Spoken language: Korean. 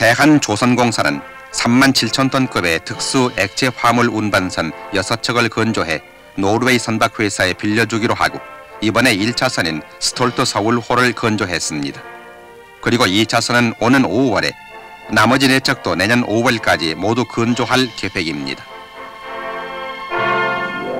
대한조선공사는 3만 7천 톤급의 특수 액체 화물 운반선 6척을 건조해 노르웨이 선박회사에 빌려주기로 하고 이번에 1차선인 스톨트 서울호를 건조했습니다. 그리고 2차선은 오는 5월에 나머지 4척도 내년 5월까지 모두 건조할 계획입니다.